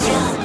Yeah.